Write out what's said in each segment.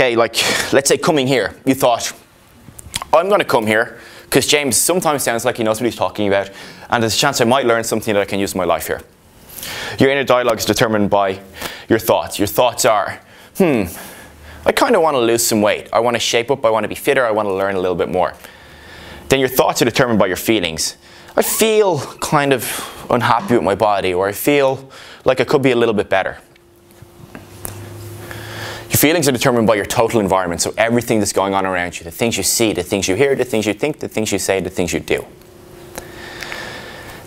Okay, like, let's say coming here, you thought, I'm going to come here because James sometimes sounds like he knows what he's talking about, and there's a chance I might learn something that I can use in my life here. Your inner dialogue is determined by your thoughts. Your thoughts are, hmm, I kind of want to lose some weight. I want to shape up, I want to be fitter, I want to learn a little bit more. Then your thoughts are determined by your feelings. I feel kind of unhappy with my body, or I feel like I could be a little bit better. Feelings are determined by your total environment, so everything that's going on around you, the things you see, the things you hear, the things you think, the things you say, the things you do.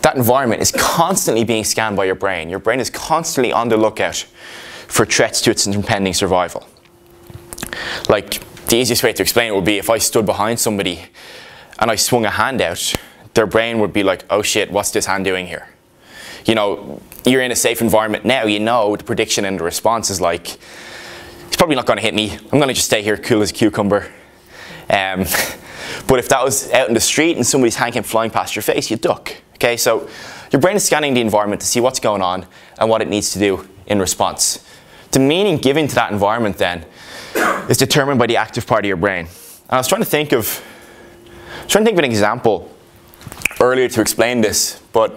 That environment is constantly being scanned by your brain. Your brain is constantly on the lookout for threats to its impending survival. Like, the easiest way to explain it would be if I stood behind somebody and I swung a hand out, their brain would be like, oh shit, what's this hand doing here? You know, you're in a safe environment now, you know the prediction and the response is like, probably not going to hit me. I'm going to just stay here cool as a cucumber. Um, but if that was out in the street and somebody's hand came flying past your face, you duck. Okay, so your brain is scanning the environment to see what's going on and what it needs to do in response. The meaning given to that environment then is determined by the active part of your brain. And I was trying to think of, trying to think of an example earlier to explain this, but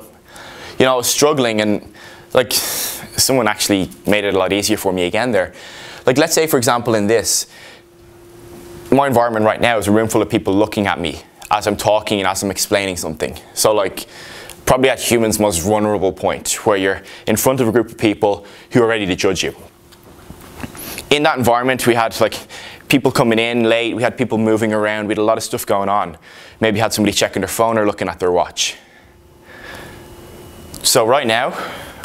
you know, I was struggling and like someone actually made it a lot easier for me again there. Like let's say for example in this, my environment right now is a room full of people looking at me as I'm talking and as I'm explaining something. So like probably at humans' most vulnerable point where you're in front of a group of people who are ready to judge you. In that environment we had like people coming in late, we had people moving around, we had a lot of stuff going on. Maybe had somebody checking their phone or looking at their watch. So right now,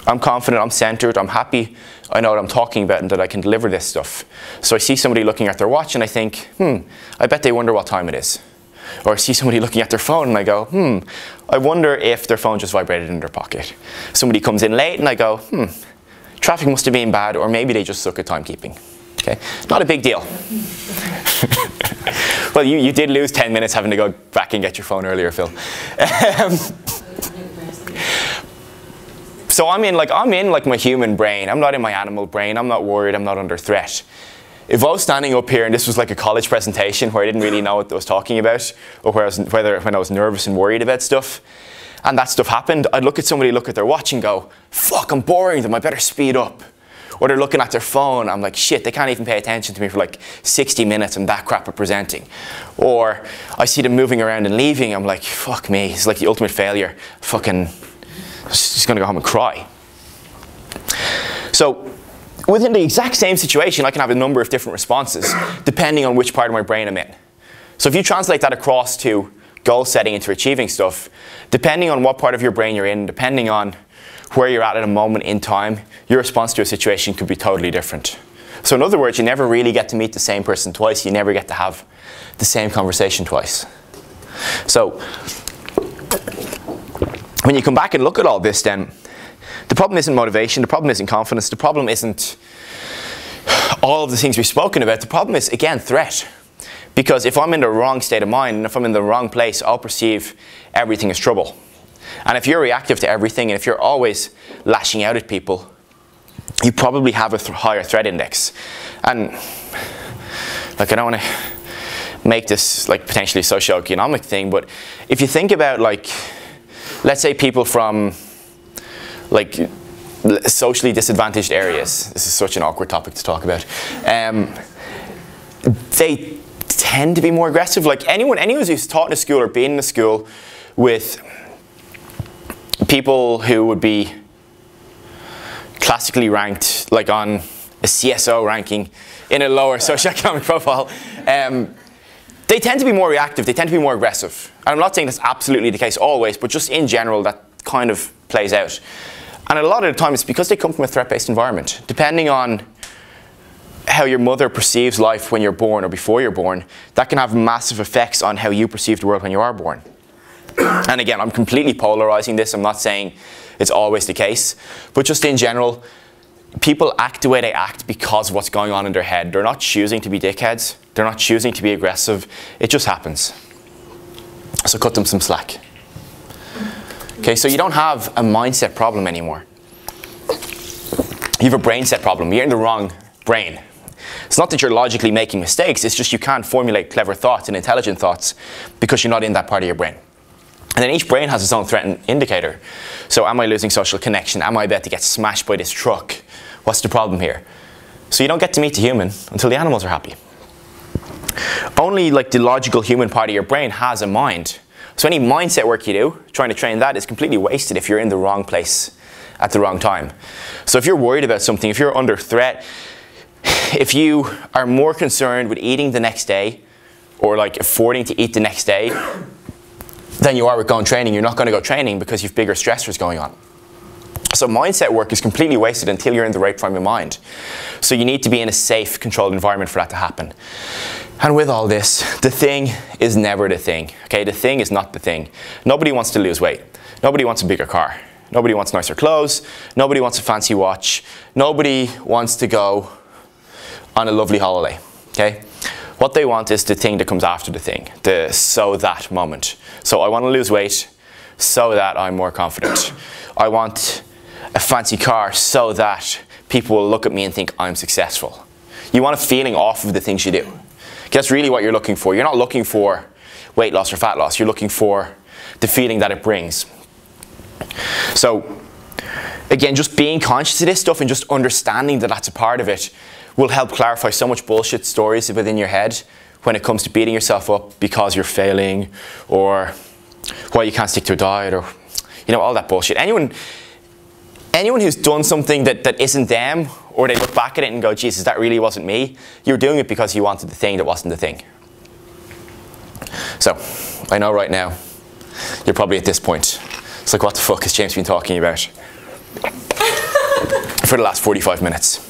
I'm confident, I'm centered, I'm happy, I know what I'm talking about and that I can deliver this stuff. So I see somebody looking at their watch and I think, hmm, I bet they wonder what time it is. Or I see somebody looking at their phone and I go, hmm, I wonder if their phone just vibrated in their pocket. Somebody comes in late and I go, hmm, traffic must have been bad or maybe they just suck at timekeeping. Okay, not a big deal. well, you, you did lose 10 minutes having to go back and get your phone earlier, Phil. So I'm in like I'm in like my human brain. I'm not in my animal brain. I'm not worried. I'm not under threat. If I was standing up here and this was like a college presentation where I didn't really know what I was talking about, or where I was, whether when I was nervous and worried about stuff, and that stuff happened, I'd look at somebody, look at their watch, and go, "Fuck, I'm boring them. I better speed up." Or they're looking at their phone. I'm like, "Shit, they can't even pay attention to me for like 60 minutes. I'm that crap at presenting." Or I see them moving around and leaving. I'm like, "Fuck me. It's like the ultimate failure." Fucking just going to go home and cry. So within the exact same situation, I can have a number of different responses depending on which part of my brain I'm in. So if you translate that across to goal setting and to achieving stuff, depending on what part of your brain you're in, depending on where you're at at a moment in time, your response to a situation could be totally different. So in other words, you never really get to meet the same person twice. You never get to have the same conversation twice. So when you come back and look at all this then, the problem isn't motivation, the problem isn't confidence, the problem isn't all of the things we've spoken about, the problem is, again, threat. Because if I'm in the wrong state of mind and if I'm in the wrong place, I'll perceive everything as trouble. And if you're reactive to everything and if you're always lashing out at people, you probably have a th higher threat index. And like I don't want to make this like potentially socio-economic thing, but if you think about like let's say people from like socially disadvantaged areas. This is such an awkward topic to talk about. Um, they tend to be more aggressive. Like anyone, anyone who's taught in a school or been in a school with people who would be classically ranked, like on a CSO ranking in a lower socioeconomic profile, um, they tend to be more reactive, they tend to be more aggressive. And I'm not saying that's absolutely the case always, but just in general, that kind of plays out. And a lot of the time, it's because they come from a threat-based environment. Depending on how your mother perceives life when you're born or before you're born, that can have massive effects on how you perceive the world when you are born. and again, I'm completely polarizing this. I'm not saying it's always the case, but just in general, people act the way they act because of what's going on in their head. They're not choosing to be dickheads. They're not choosing to be aggressive. It just happens. So cut them some slack. Okay, so you don't have a mindset problem anymore. You have a brain set problem. You're in the wrong brain. It's not that you're logically making mistakes, it's just you can't formulate clever thoughts and intelligent thoughts because you're not in that part of your brain. And then each brain has its own threat indicator. So am I losing social connection? Am I about to get smashed by this truck? What's the problem here? So you don't get to meet the human until the animals are happy. Only like the logical human part of your brain has a mind. So any mindset work you do, trying to train that, is completely wasted if you're in the wrong place at the wrong time. So if you're worried about something, if you're under threat, if you are more concerned with eating the next day or like affording to eat the next day than you are with going training, you're not going to go training because you've bigger stressors going on. So mindset work is completely wasted until you're in the right frame of mind. So you need to be in a safe, controlled environment for that to happen. And with all this, the thing is never the thing. Okay, the thing is not the thing. Nobody wants to lose weight. Nobody wants a bigger car. Nobody wants nicer clothes. Nobody wants a fancy watch. Nobody wants to go on a lovely holiday. Okay? What they want is the thing that comes after the thing, the so that moment. So I want to lose weight so that I'm more confident. I want a fancy car so that people will look at me and think I'm successful. You want a feeling off of the things you do. That's really what you're looking for. You're not looking for weight loss or fat loss. You're looking for the feeling that it brings. So, again, just being conscious of this stuff and just understanding that that's a part of it will help clarify so much bullshit stories within your head when it comes to beating yourself up because you're failing or why you can't stick to a diet or, you know, all that bullshit. Anyone, anyone who's done something that, that isn't them or they look back at it and go, Jesus, that really wasn't me, you're doing it because you wanted the thing that wasn't the thing. So, I know right now, you're probably at this point. It's like, what the fuck has James been talking about? For the last 45 minutes.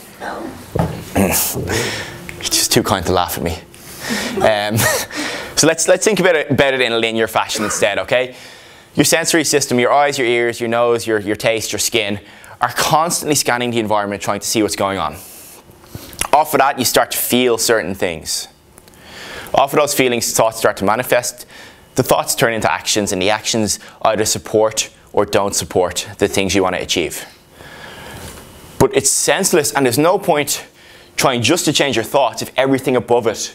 just too kind to laugh at me. Um, so let's, let's think about it, about it in a linear fashion instead, okay? Your sensory system, your eyes, your ears, your nose, your, your taste, your skin, are constantly scanning the environment trying to see what's going on. Off of that, you start to feel certain things. Off of those feelings, thoughts start to manifest. The thoughts turn into actions, and the actions either support or don't support the things you want to achieve. But it's senseless, and there's no point trying just to change your thoughts if everything above it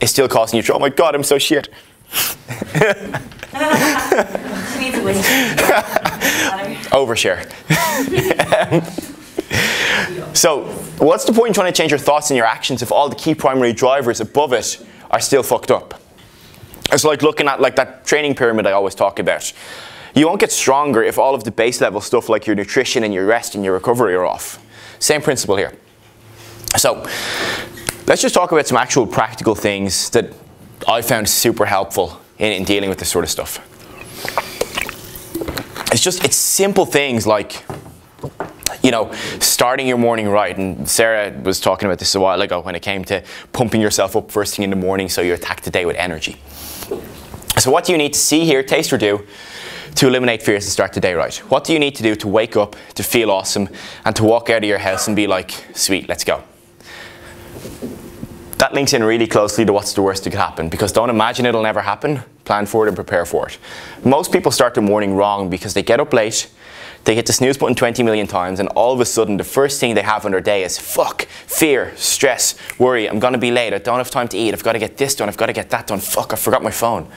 is still causing you trouble. Oh my god, I'm so shit. Overshare. so, what's the point in trying to change your thoughts and your actions if all the key primary drivers above it are still fucked up? It's like looking at like that training pyramid I always talk about. You won't get stronger if all of the base level stuff like your nutrition and your rest and your recovery are off. Same principle here. So, let's just talk about some actual practical things that I found super helpful in, in dealing with this sort of stuff it's just it's simple things like you know, starting your morning right. And Sarah was talking about this a while ago when it came to pumping yourself up first thing in the morning so you attack the day with energy. So, what do you need to see, hear, taste, or do to eliminate fears and start the day right? What do you need to do to wake up, to feel awesome, and to walk out of your house and be like, sweet, let's go? That links in really closely to what's the worst that could happen because don't imagine it'll never happen, plan for it and prepare for it. Most people start their morning wrong because they get up late, they hit the snooze button 20 million times, and all of a sudden the first thing they have on their day is fuck, fear, stress, worry, I'm gonna be late, I don't have time to eat, I've gotta get this done, I've gotta get that done, fuck, I forgot my phone.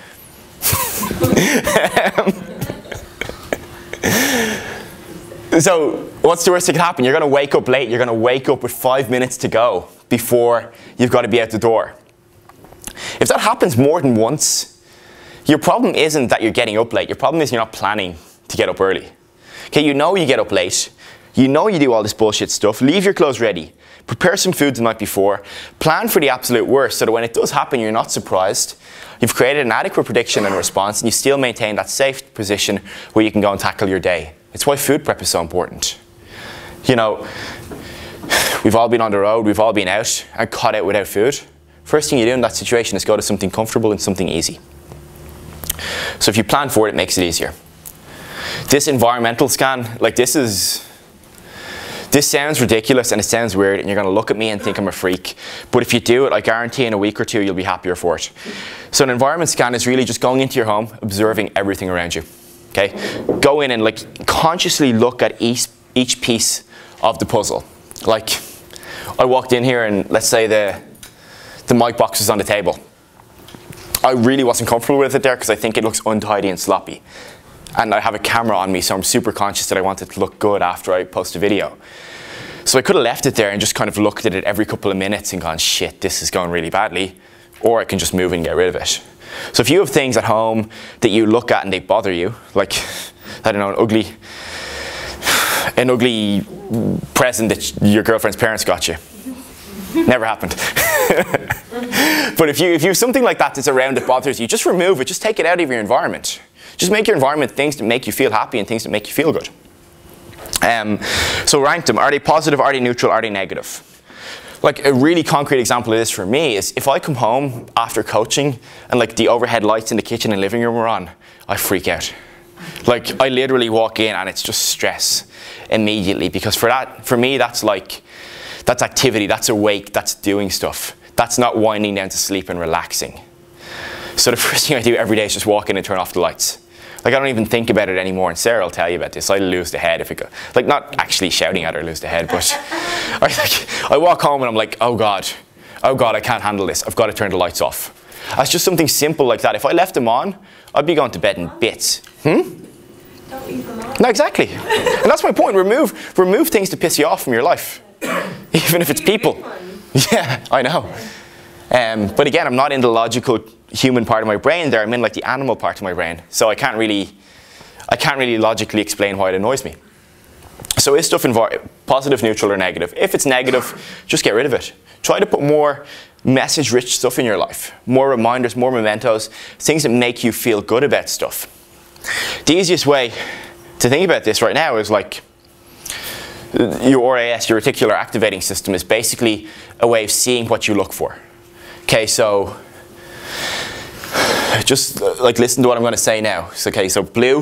so, what's the worst that could happen? You're gonna wake up late, you're gonna wake up with five minutes to go before you've got to be out the door. If that happens more than once, your problem isn't that you're getting up late. Your problem is you're not planning to get up early. Okay, you know you get up late. You know you do all this bullshit stuff. Leave your clothes ready. Prepare some food the night before. Plan for the absolute worst so that when it does happen, you're not surprised. You've created an adequate prediction and response, and you still maintain that safe position where you can go and tackle your day. It's why food prep is so important. You know, We've all been on the road, we've all been out and caught out without food. First thing you do in that situation is go to something comfortable and something easy. So if you plan for it, it makes it easier. This environmental scan, like this is, this sounds ridiculous and it sounds weird and you're gonna look at me and think I'm a freak. But if you do it, I guarantee in a week or two, you'll be happier for it. So an environment scan is really just going into your home, observing everything around you. Okay? Go in and like consciously look at each, each piece of the puzzle. Like, I walked in here and let's say the, the mic box was on the table. I really wasn't comfortable with it there because I think it looks untidy and sloppy. And I have a camera on me, so I'm super conscious that I want it to look good after I post a video. So I could have left it there and just kind of looked at it every couple of minutes and gone, shit, this is going really badly. Or I can just move and get rid of it. So if you have things at home that you look at and they bother you, like, I don't know, an ugly, an ugly present that your girlfriend's parents got you. Never happened. but if you, if you have something like that that's around that bothers you, just remove it, just take it out of your environment. Just make your environment things that make you feel happy and things that make you feel good. Um, so rank them. Are they positive? Are they neutral? Are they negative? Like a really concrete example of this for me is if I come home after coaching and like the overhead lights in the kitchen and living room are on, I freak out. Like I literally walk in and it's just stress immediately because for that, for me, that's like, that's activity, that's awake, that's doing stuff. That's not winding down to sleep and relaxing. So the first thing I do every day is just walk in and turn off the lights. Like I don't even think about it anymore, and Sarah will tell you about this. I lose the head if it go, like not actually shouting at her lose the head, but I, like, I walk home and I'm like, oh God, oh God, I can't handle this. I've got to turn the lights off. That's just something simple like that. If I left them on, I'd be going to bed in bits. Hmm? No, exactly. and that's my point. Remove, remove things to piss you off from your life, even if it's people. Yeah, I know. Um, but again, I'm not in the logical human part of my brain there. I'm in like the animal part of my brain. So I can't really, I can't really logically explain why it annoys me. So is stuff positive, neutral, or negative? If it's negative, just get rid of it. Try to put more message-rich stuff in your life. More reminders, more mementos, things that make you feel good about stuff. The easiest way to think about this right now is like your RAS, your reticular activating system, is basically a way of seeing what you look for. Okay, so just like listen to what I'm going to say now. So, okay, so blue